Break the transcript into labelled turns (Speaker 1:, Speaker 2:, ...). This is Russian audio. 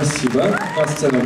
Speaker 1: Спасибо. На сцену